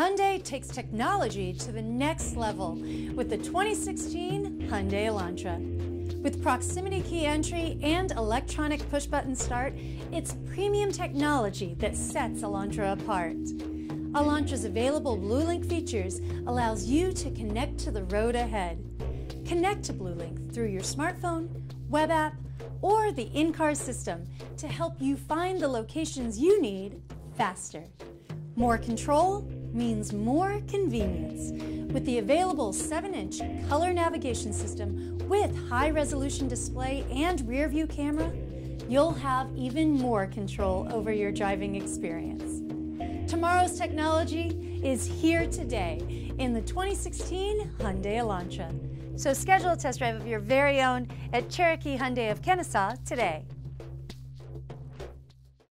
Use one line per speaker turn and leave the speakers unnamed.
Hyundai takes technology to the next level with the 2016 Hyundai Elantra. With proximity key entry and electronic push button start, it's premium technology that sets Elantra apart. Elantra's available BlueLink features allows you to connect to the road ahead. Connect to BlueLink through your smartphone, web app, or the in-car system to help you find the locations you need faster. More control means more convenience. With the available 7-inch color navigation system with high-resolution display and rear-view camera, you'll have even more control over your driving experience. Tomorrow's technology is here today in the 2016 Hyundai Elantra. So schedule a test drive of your very own at Cherokee Hyundai of Kennesaw today.